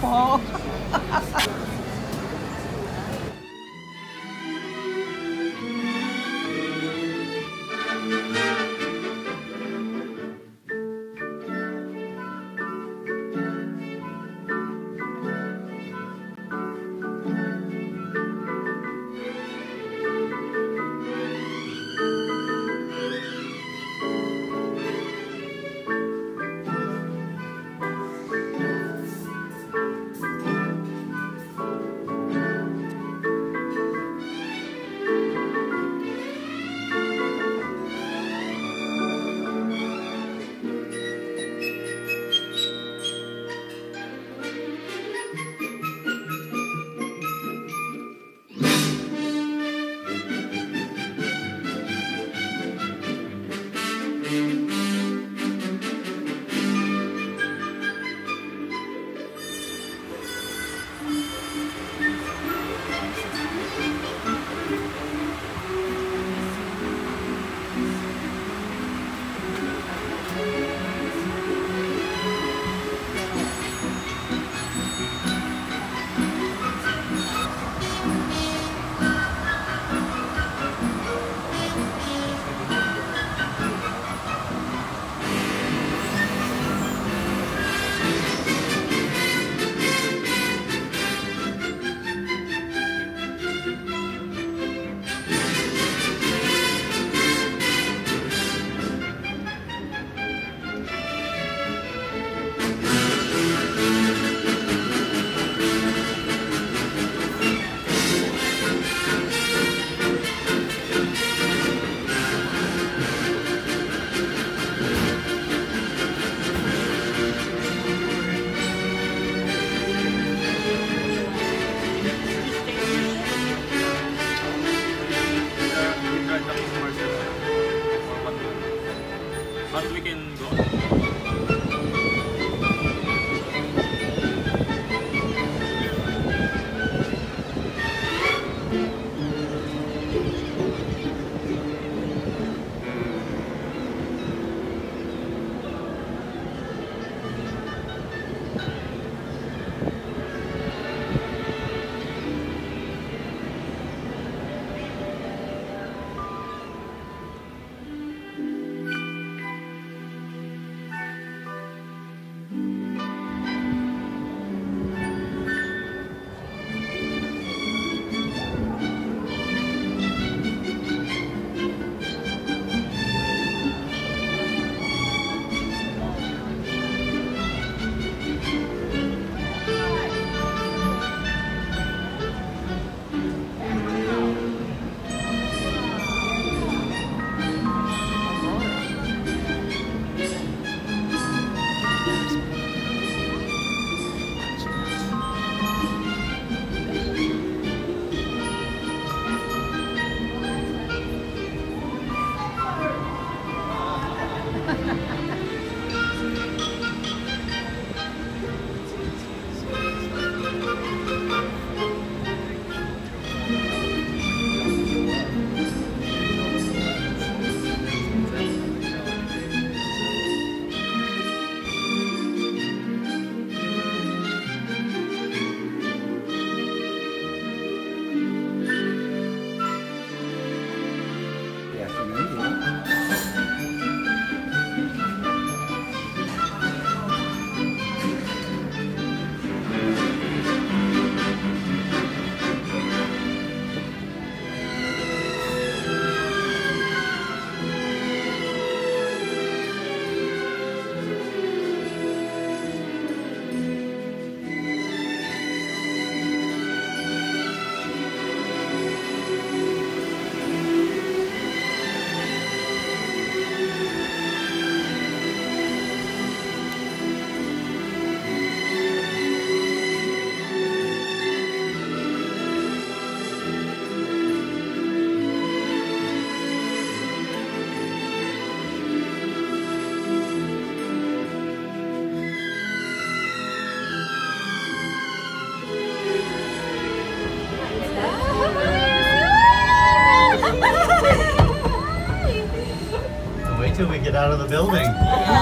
不好 out of the building.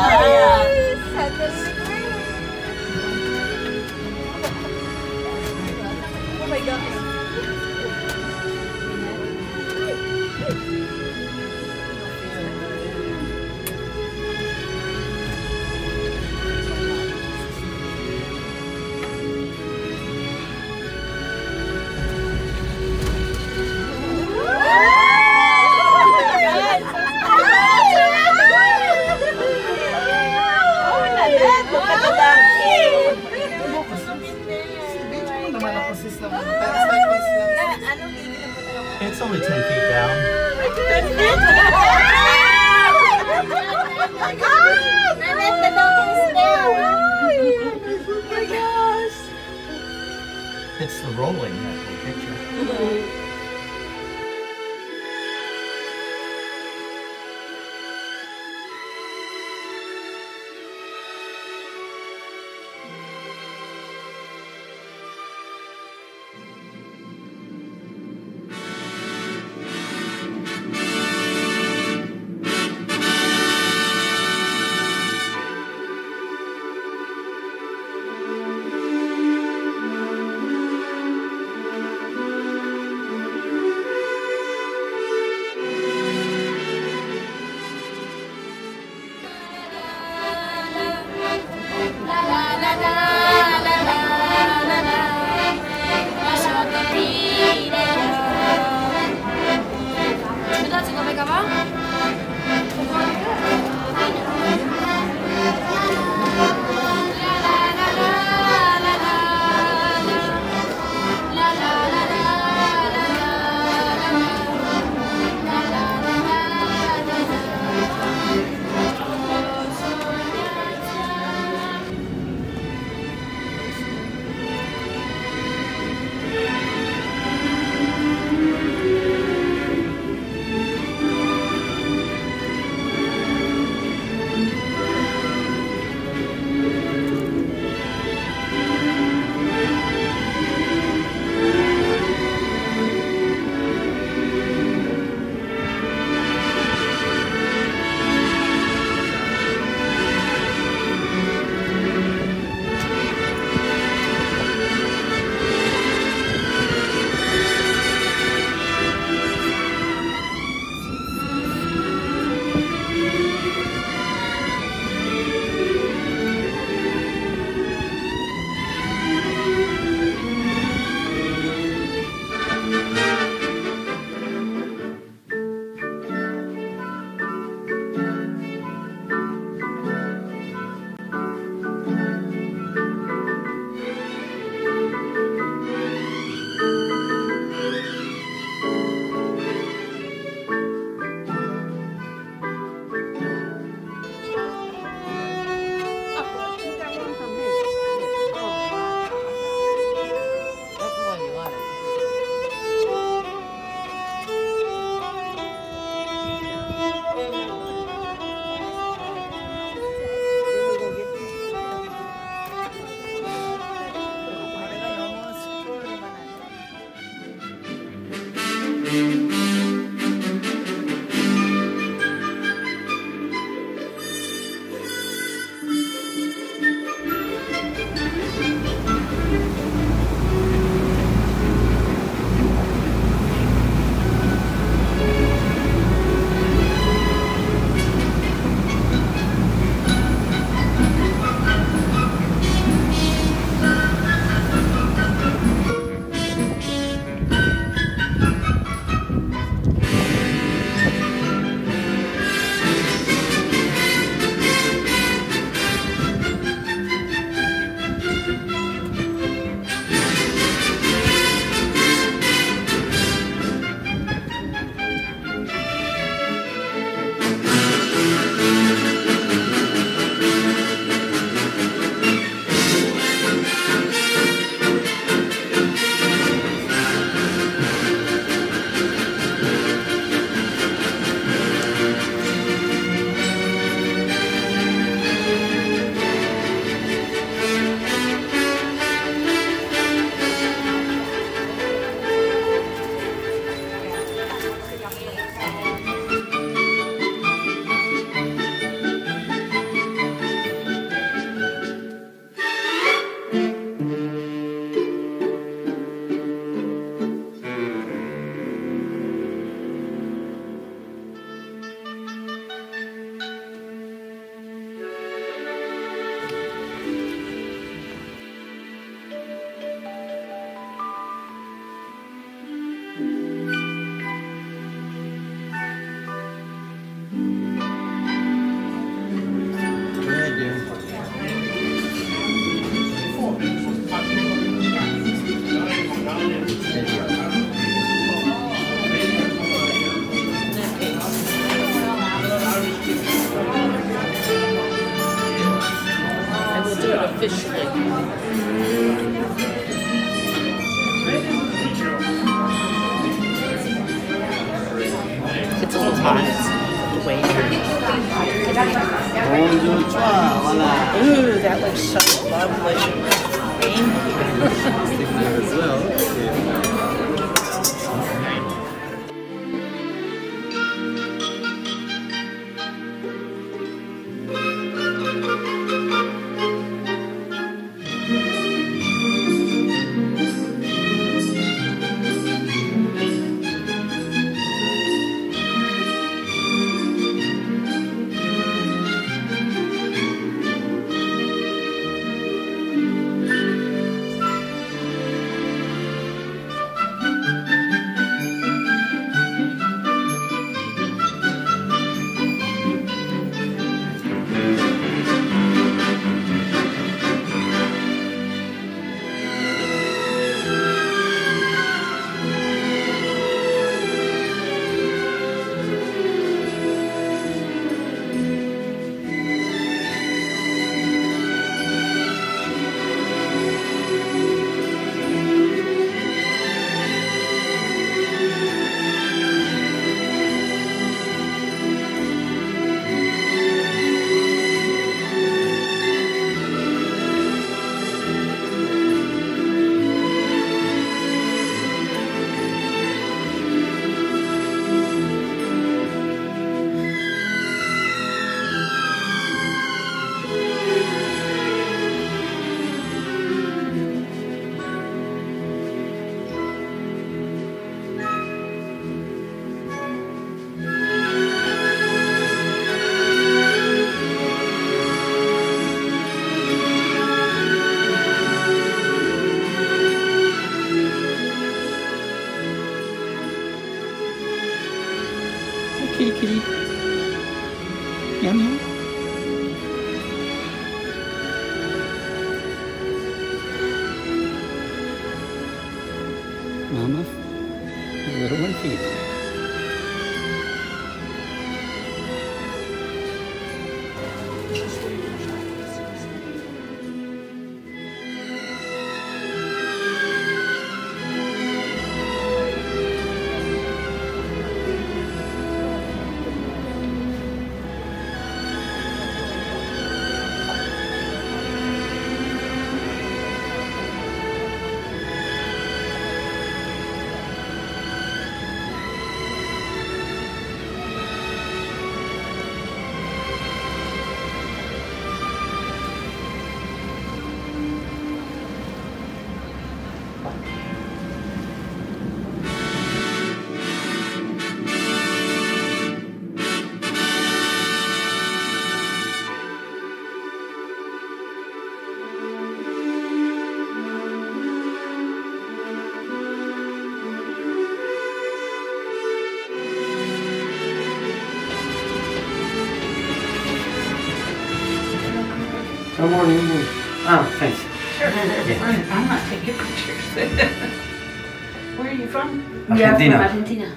Good morning. Oh, ah, thanks. Sure, Yeah. I'm not taking pictures. Where are you from? We are from Argentina. Argentina.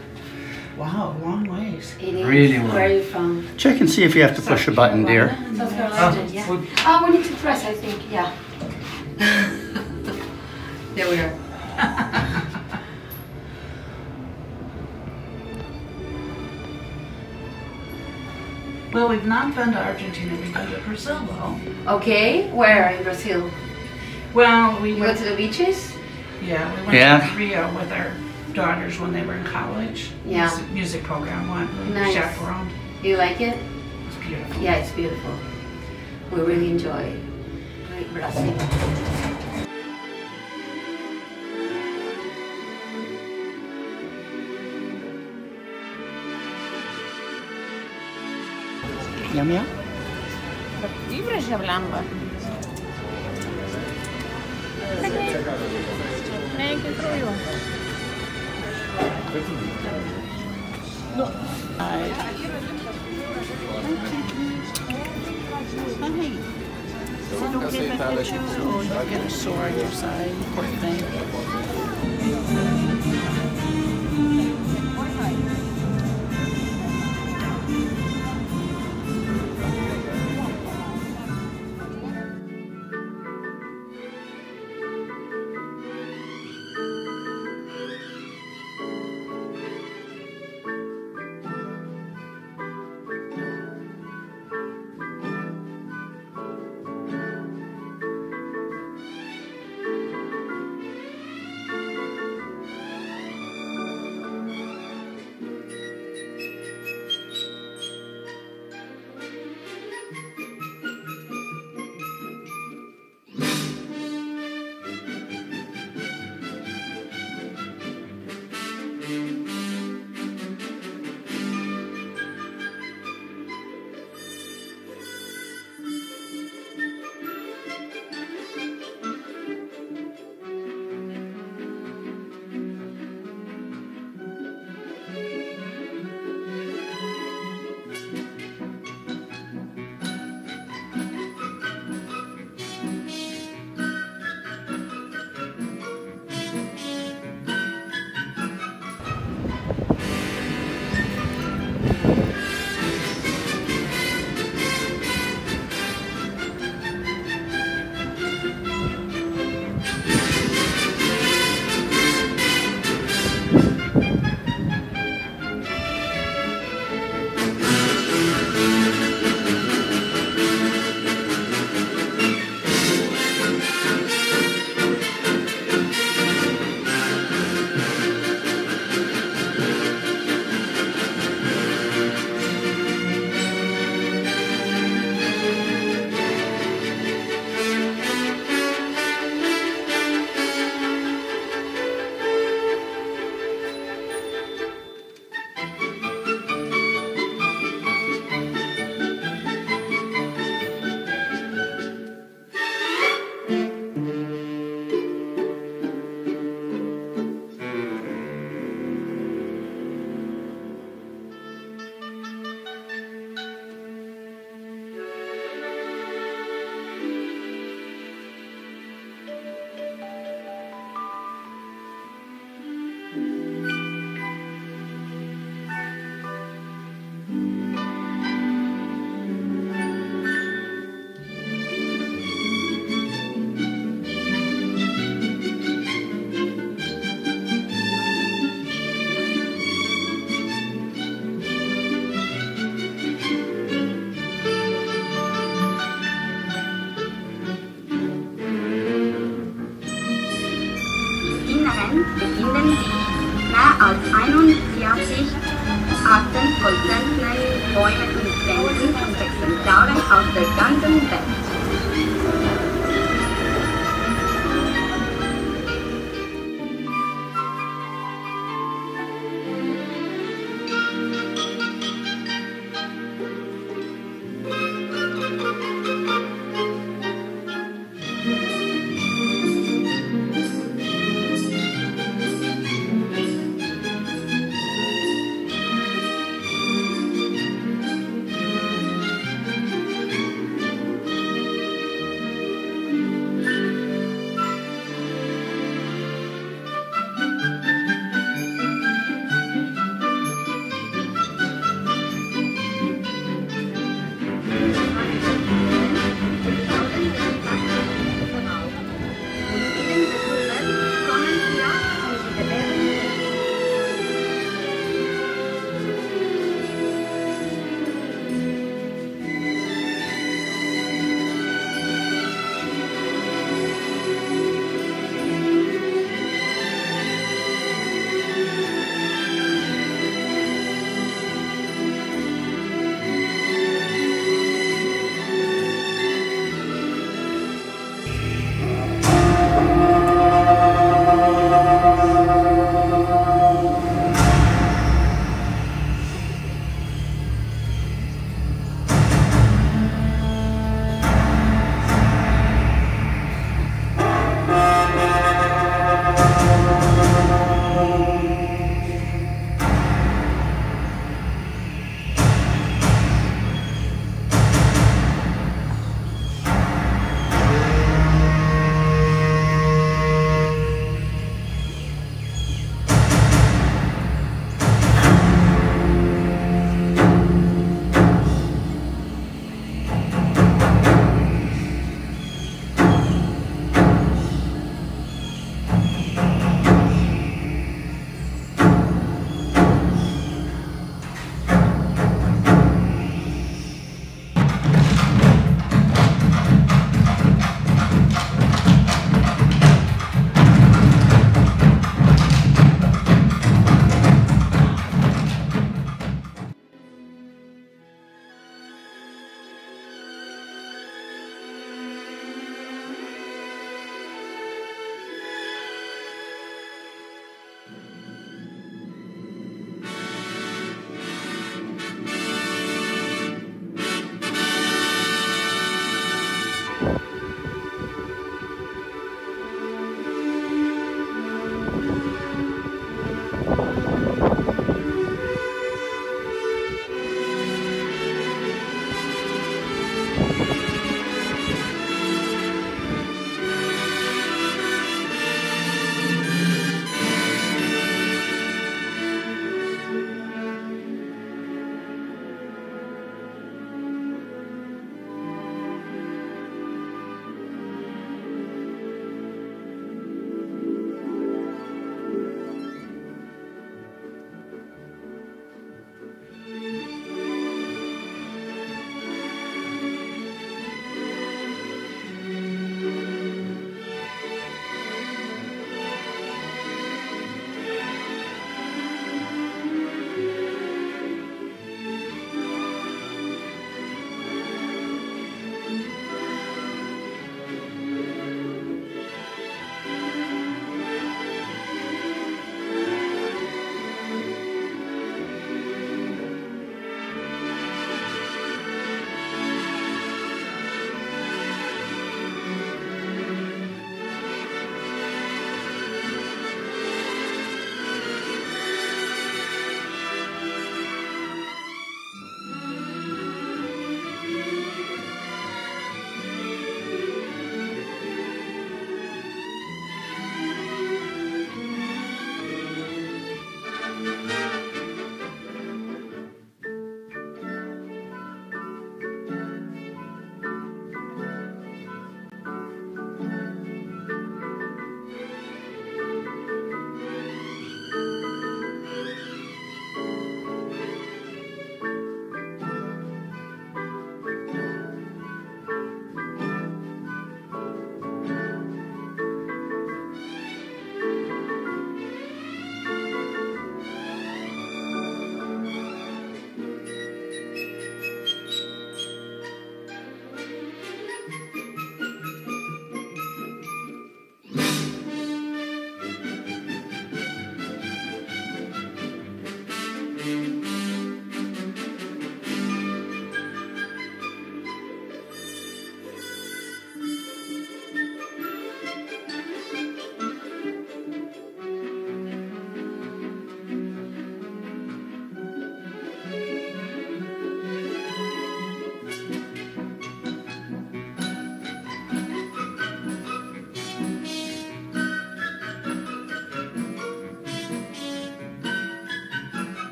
Wow, long ways. It is. Really well. Where are you from? Check and see if you have to push a button, dear. South Carolina. Oh. yeah. would- Oh, we need to press, I think. Yeah. Been to Argentina. We've been to Brazil, though. Okay. Where in Brazil? Well, we You go went. to the beaches? Yeah, we went Yeah. to Rio with our daughters when they were in college. Yeah. Music, music program one. We Nice. chaperoned. Do you like it? It was beautiful. Yeah, it's beautiful. We really enjoy Great Brazil. Nham nham. Livre já blamba. Nem que entrou eu. Não. Ai. Ai. Você não quer fazer o que é sorte, sai, importante.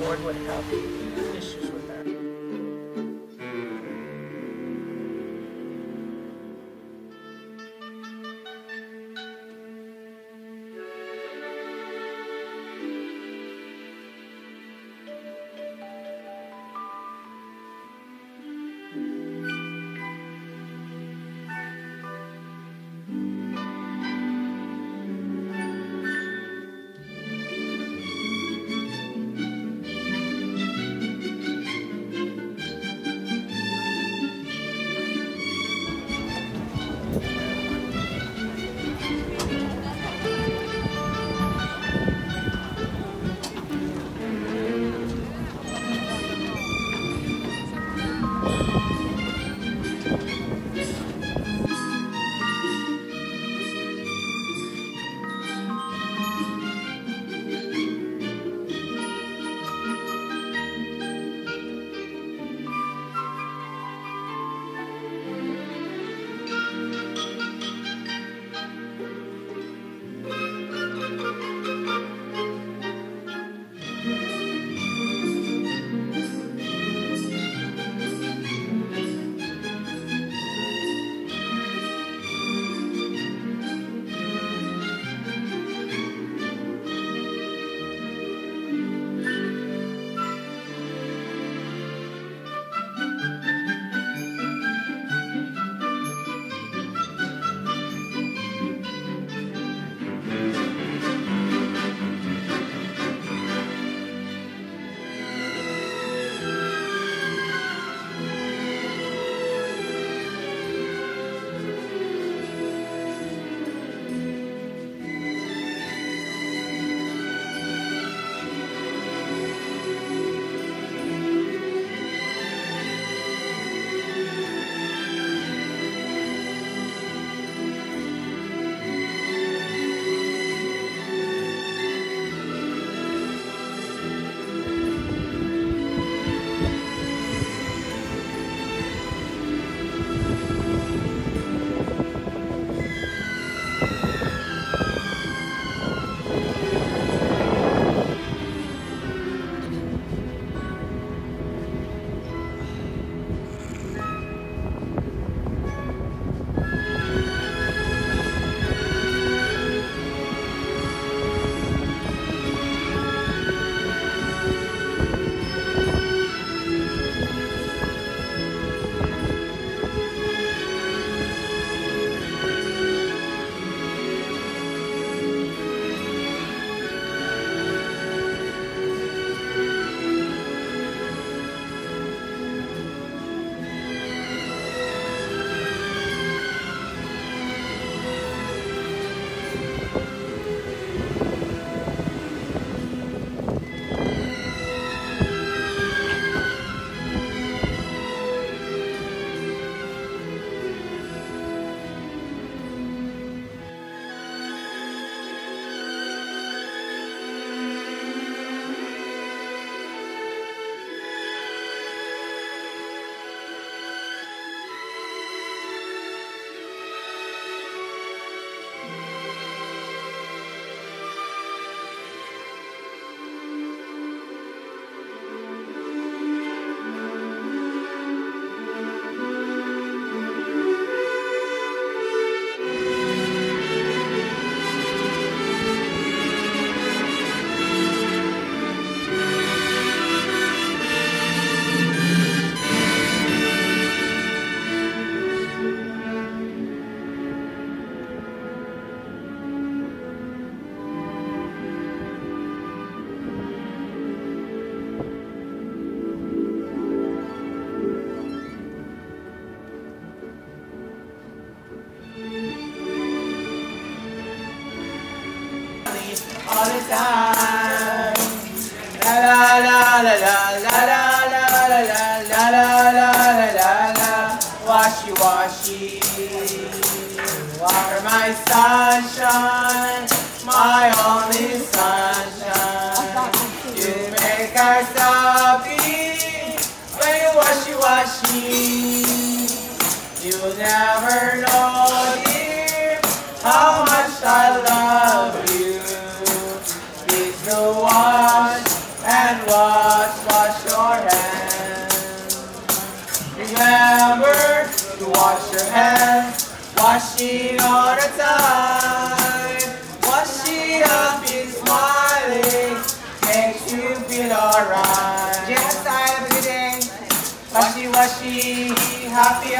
Lord would help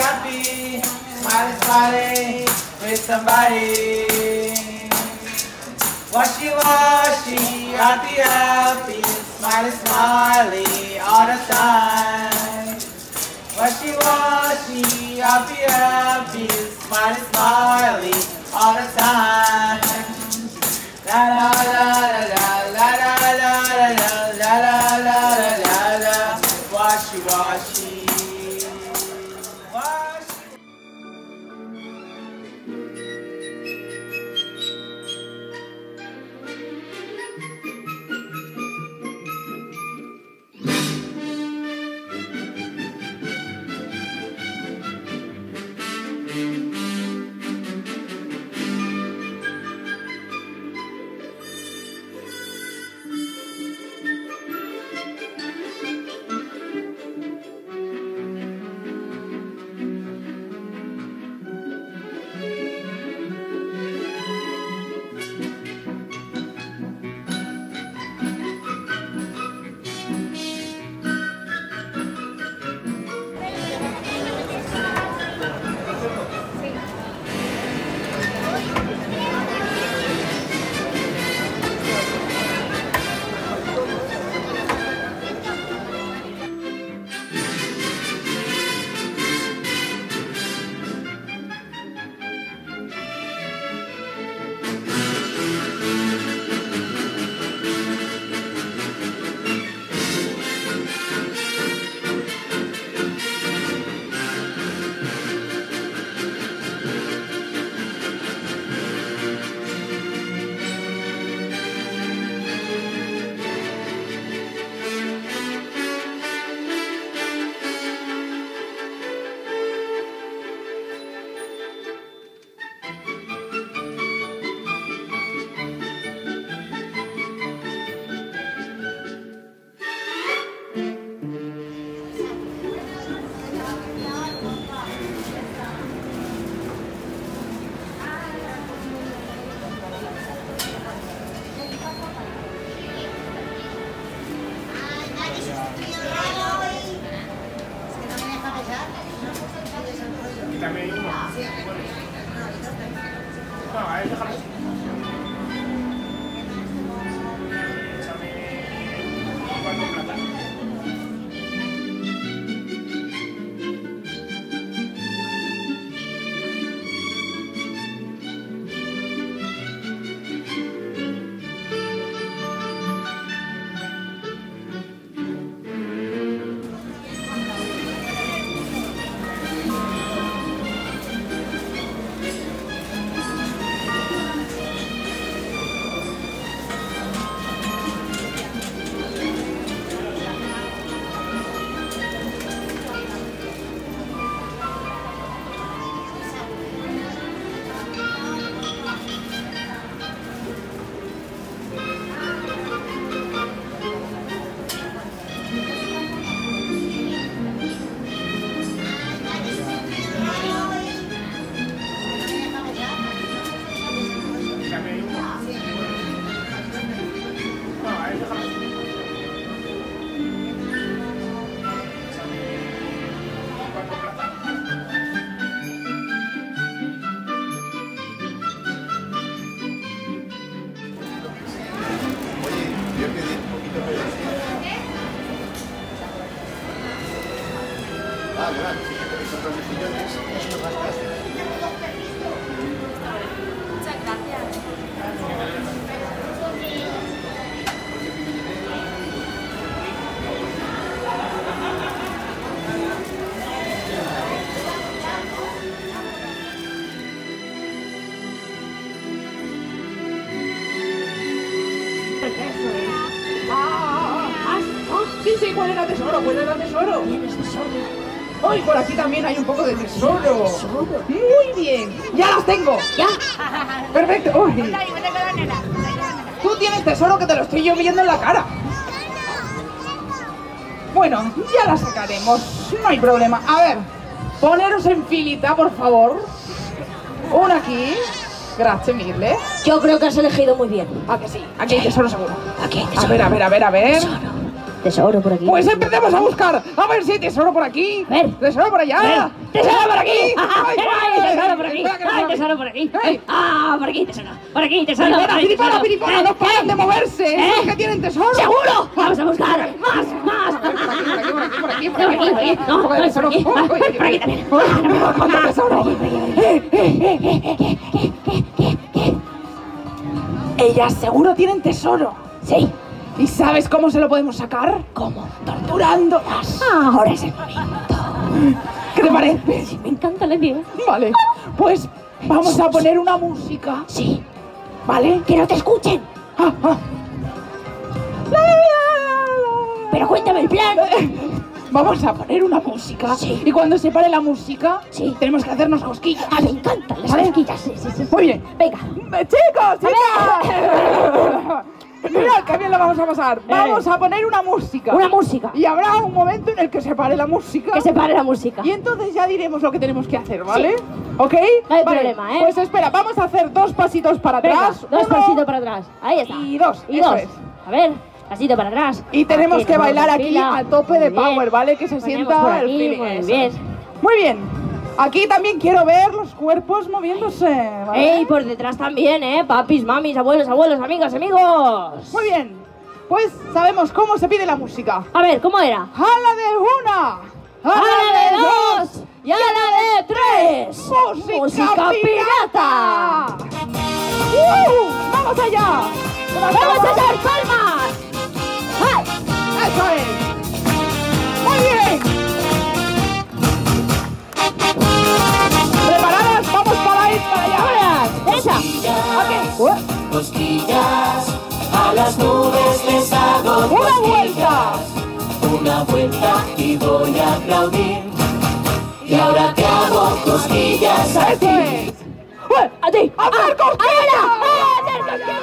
happy. Smiling, smiling with somebody. Washy, washy, happy, happy. Smiling, smiling all the time. Washy, washy, happy, happy. Smiling, smiling all the time. La la la la la también hay un poco de tesoro! Muy bien, ya las tengo. Ya. Perfecto. Uy, tú tienes tesoro que te lo estoy yo viendo en la cara. Bueno, ya la sacaremos, no hay problema. A ver, poneros en filita, por favor. aquí. Gracias mille. Yo creo que has elegido muy bien. Ah, que sí. Aquí hay tesoro seguro. Aquí hay A tesoro. ver, a ver, a ver, a ver. Tesoro. Tesoro por aquí. Pues empecemos a buscar. A ver si hay tesoro por aquí. A ver. Tesoro por allá. ¡Tesoro por aquí! Ay, ¡Ay, ay, tesoro por aquí! ¡Ay, tesoro por aquí! ¡Ah, por aquí, tesoro! ¡Por aquí, tesoro! ¡Ay, piripara, piripara, ¿Eh? no paran de ¿Eh? moverse. ¿Eh? Es que tienen tesoro. ¡Seguro! ¡Vamos a buscar! ¡Más, más! Por aquí, por aquí, por aquí, por aquí, por Por aquí, por aquí, es por tesoro. también. ¿Cuánto tesoro? Ellas seguro tienen tesoro. Sí. ¿Y sabes cómo se lo podemos sacar? ¿Cómo? Torturándolas. Ahora es el momento. ¿Qué te parece? Sí, me encanta la idea. Vale, pues vamos a poner una música, Sí. ¿vale? Que no te escuchen. Ah, ah. Pero cuéntame el plan. Vamos a poner una música. Sí. Y cuando se pare la música, Sí. tenemos que hacernos cosquillas. Ah, me encantan las ¿Vale? cosquillas. Sí, sí, sí. Muy bien. Venga. ¡Chicos, chicas! Mirad qué bien lo vamos a pasar. Vamos a poner una música. Eh. Una música. Y habrá un momento en el que se pare la música. Que se pare la música. Y entonces ya diremos lo que tenemos que hacer, ¿vale? ¿Ok? No hay Vale, problema, ¿eh? Pues espera, vamos a hacer dos pasitos para Venga, atrás. dos Uno pasitos para atrás. Ahí está. Y dos, Y eso dos. es. A ver, pasito para atrás. Y tenemos Aquí que bailar aquí a tope de bien. power, ¿vale? Que se Ponemos sienta el feeling. muy bien. Muy bien. Aquí también quiero ver los cuerpos moviéndose, ¿vale? ¡Ey, por detrás también, eh! Papis, mamis, abuelos, abuelos, amigas, amigos. Muy bien. Pues sabemos cómo se pide la música. A ver, ¿cómo era? A la de una. ¡A la de dos! ¡Y a la de tres! ¡Música, pirata! ¡Uh! ¡Vamos allá! ¡Vamos a hacer palmas! ¡Ay! ¡Eso es! ¡Muy bien! Cosquillas, a las nubes les hago ¡Una vuelta! una vuelta y voy a aplaudir. Y ahora te hago cosquillas a. ¡Eh! ¡A ti! ¡Hacer ¡Ah! cosquillas! ¡Ahora! ¡Ah, hacer cosquillas!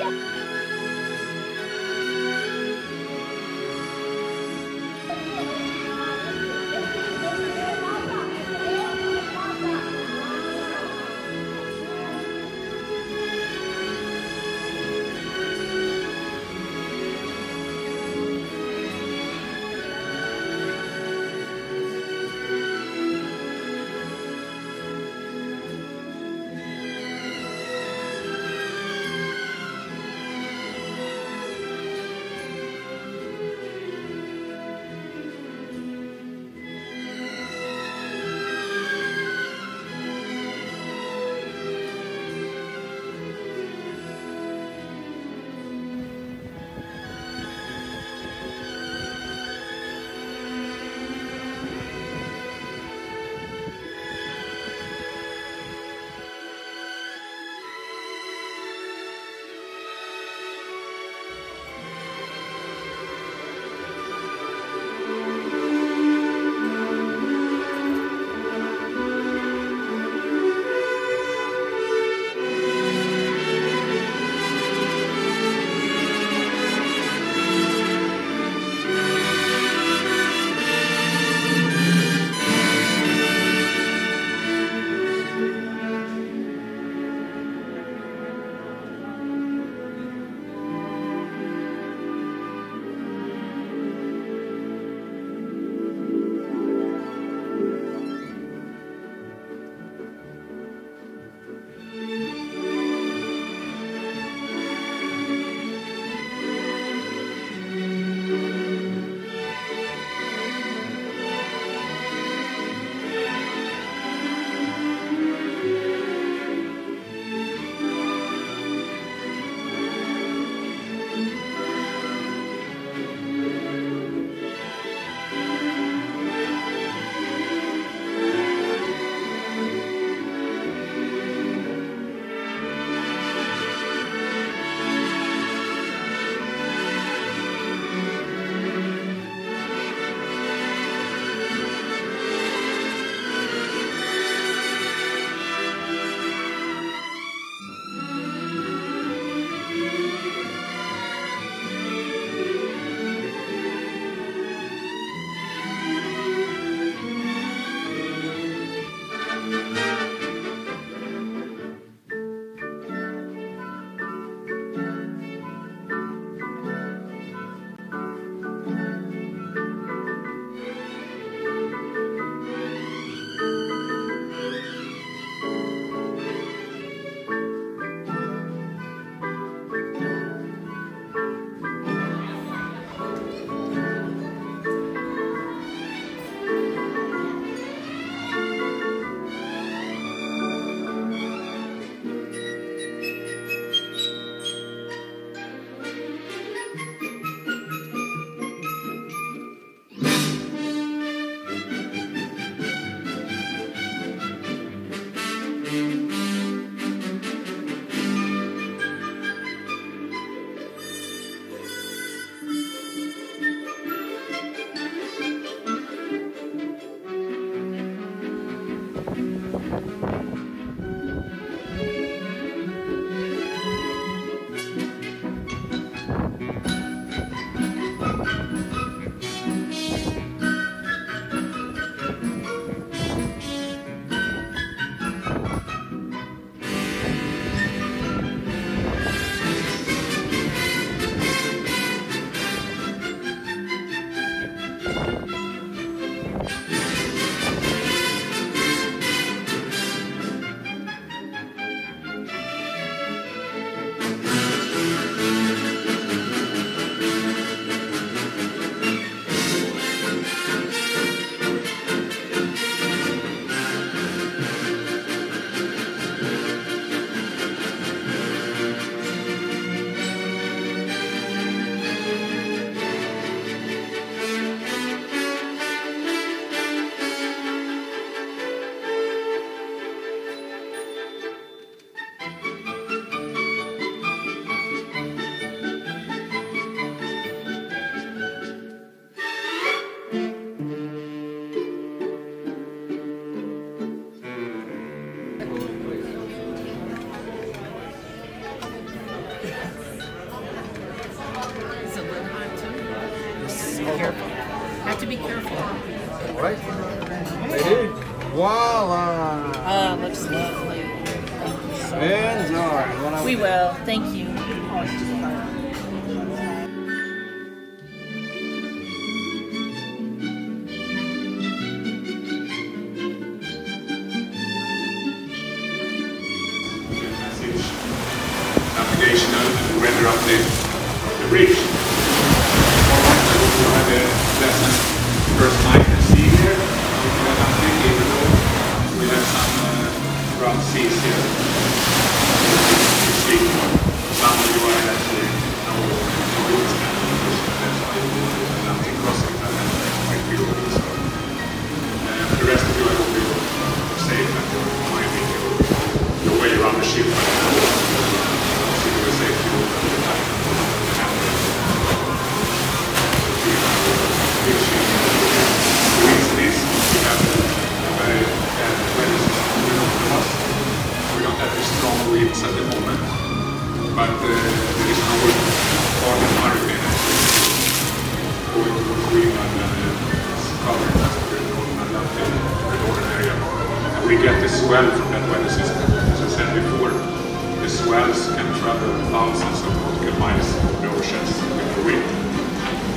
Update of the bridge. Alright, I hope you had a pleasant first night sea here. We have we some rough seas here. Winds at the moment, but uh, there is no northern hurricane going towards Greenland and uh, northern Atlantic, the northern area. And we get the swell from that weather system. As I said before, the swells can travel thousands of nautical miles over the oceans with the wind.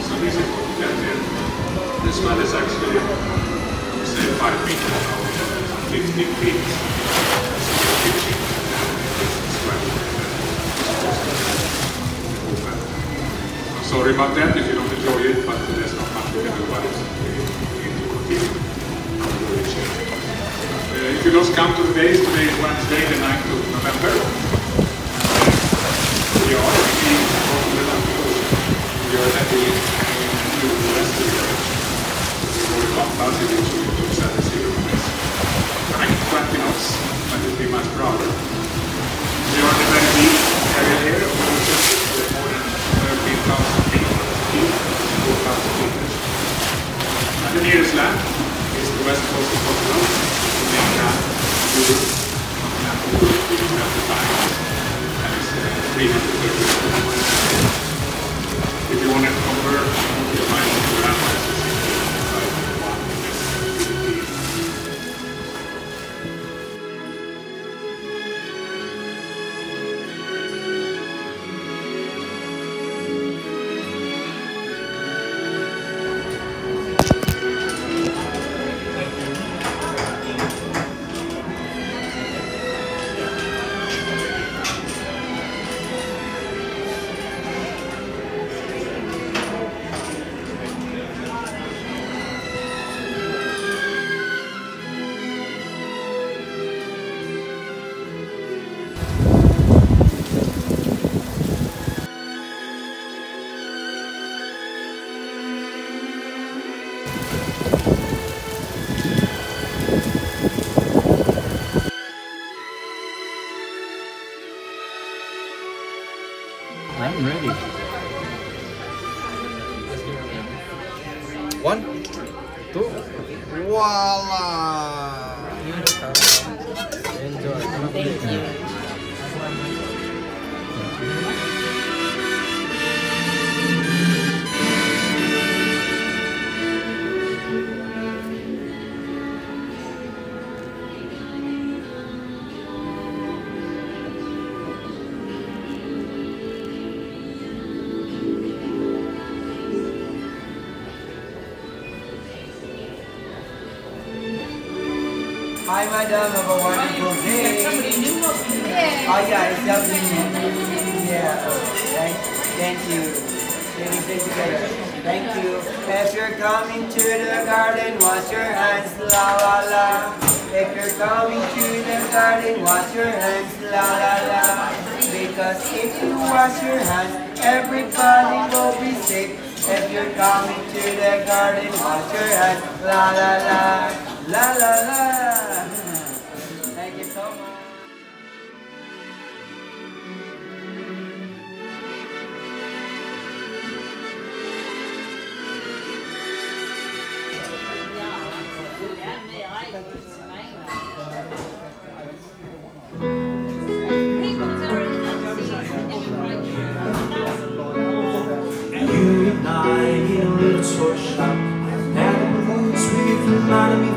So this is what we get here. The swell is actually, say, 5 meters now, 15 feet. Sorry about that if you don't enjoy it, but there's not much we can do about it. To. Uh, if you just come to the base, today is Wednesday, the 9th of November. We are in the. We are heading to the rest of the. We to Pampas, which we do 7 zero minutes. Current 20 knots, 23 miles per hour. We are in a very deep area here, of the ocean, with more than 13,000 feet, deep, 4,000 meters. And the nearest land is the west coast of Portugal, the main land, Europe, continental Europe, which the time, and it's uh, 330 kilometers. If you want to convert your mind to land ya, mamá.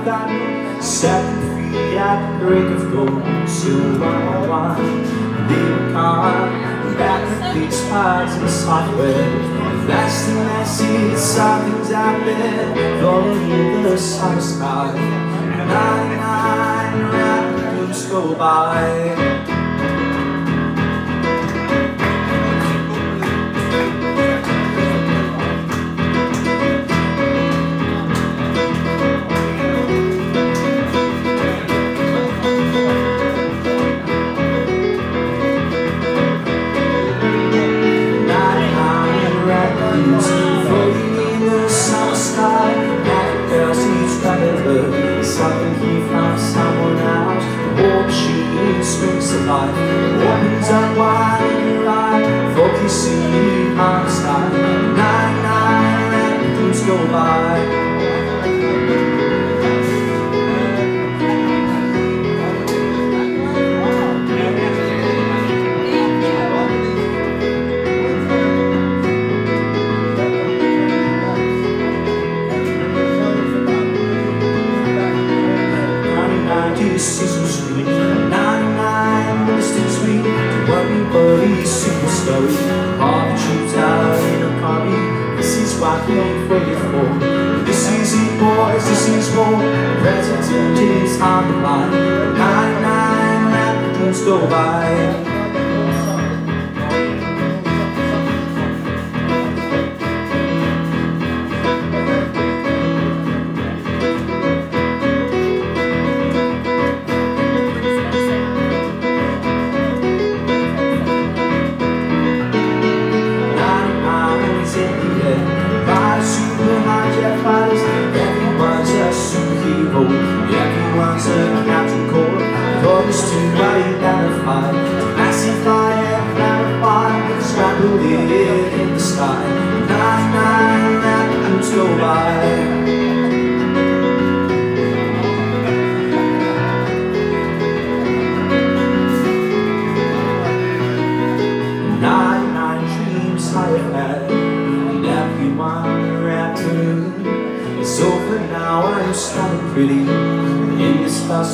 That set free at the break of dawn. Silver wine, were kind. Back at these pies and software. That's the message, something's out there, falling in the summer sky. Nine, nine, rapid go by. Life is war President is on the line 99 Raptors go by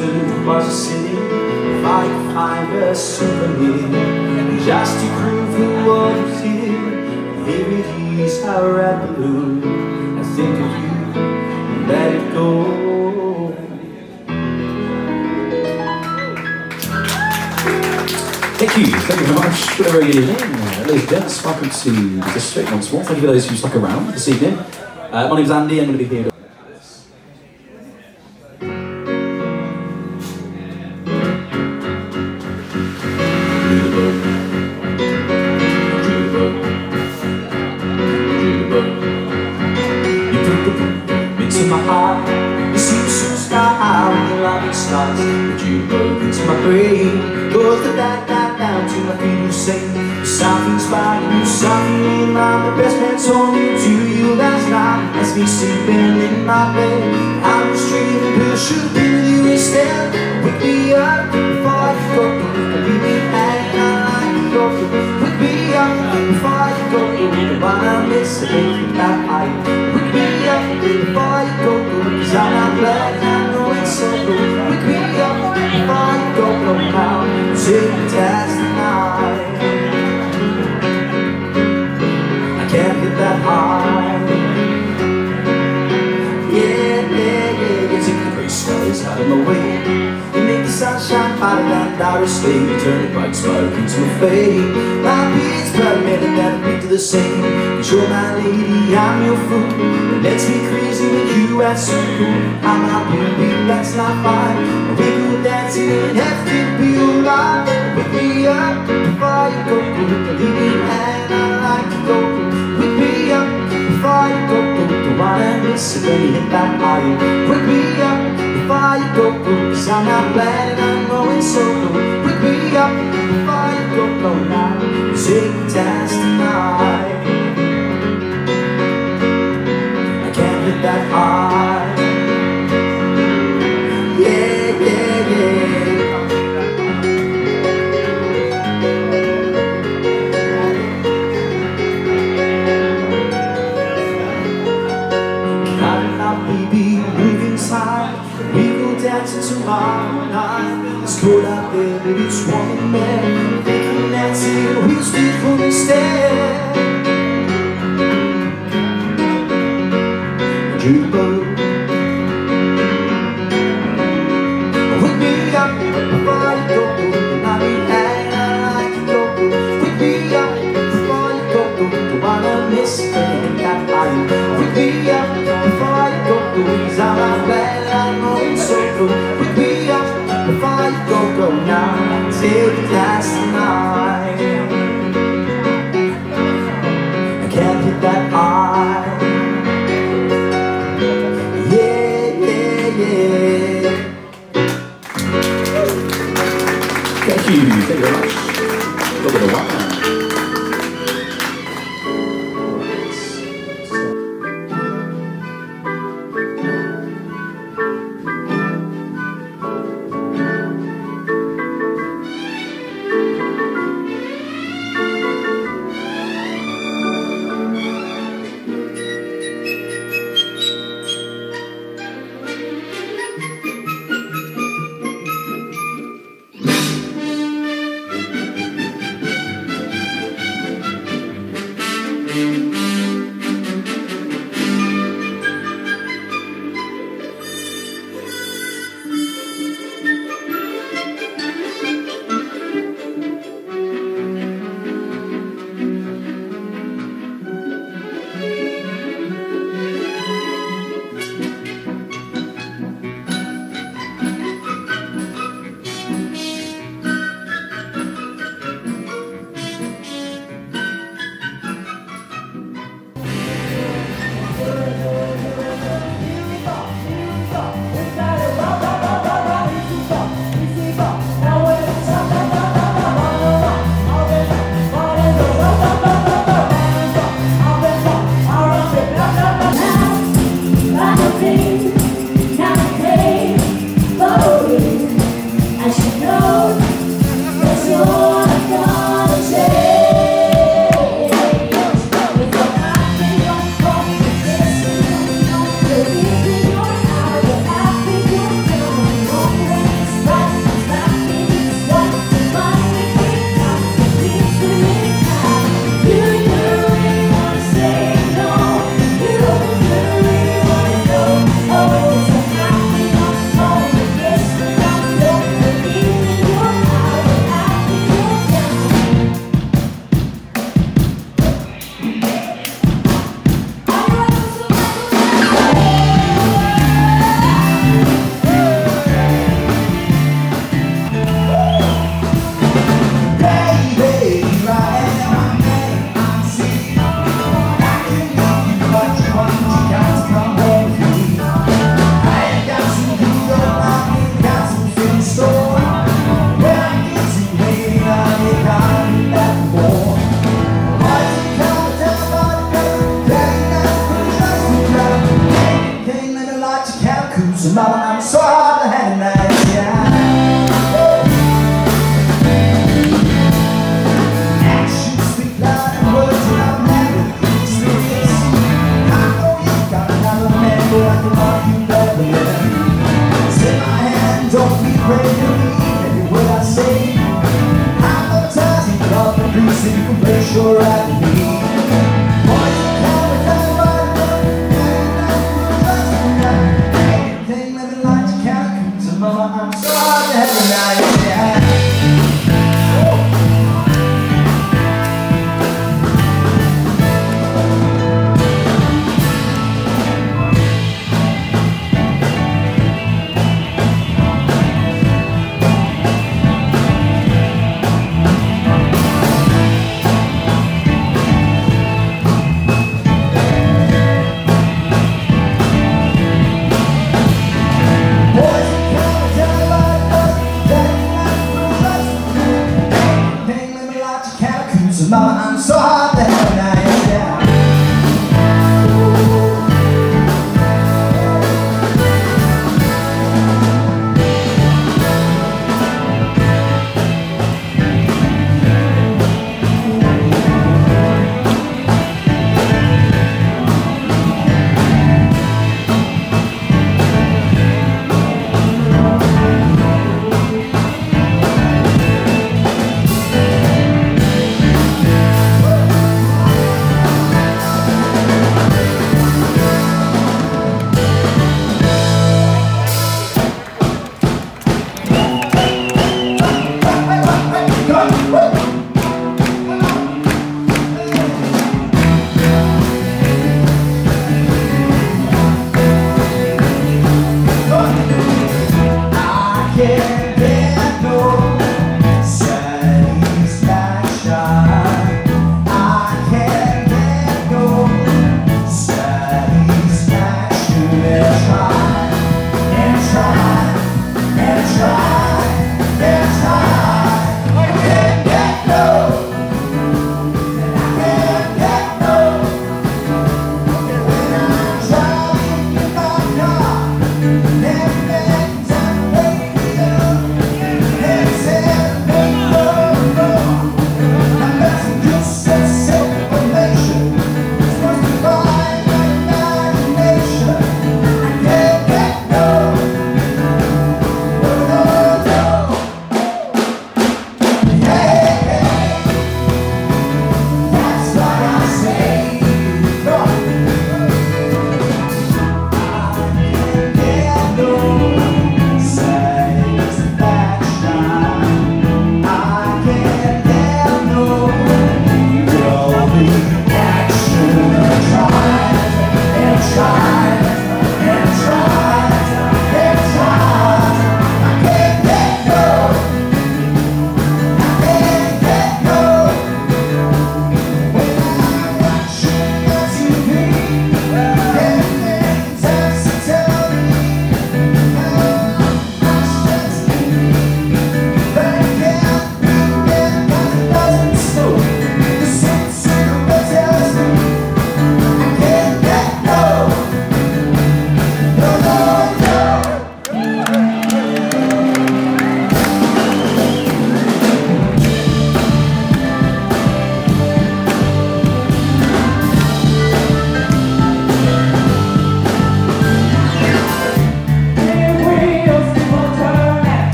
house was a city If I could find a souvenir Just to prove the world was here Here it is, our red balloon I think of you, let it go Thank you, thank you very much. What a very good evening. Ladies and gents, welcome to the District once more. Thank you for those who stuck around this evening. Uh, my name's Andy, I'm going to be here. You're my lady, I'm your fool. It makes me crazy when you act so cool. I'm not baby, that's not fine. We go dancing and have to be Wake me up before you go Leave me hanging, I like to go Wake me up before you go Don't wanna miss it when you hit that high Wake me